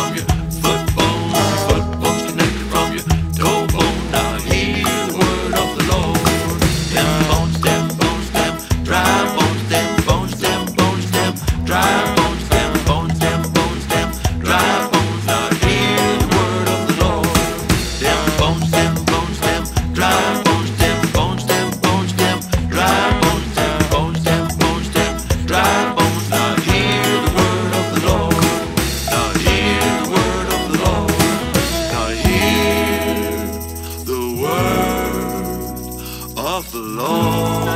connected from Lord.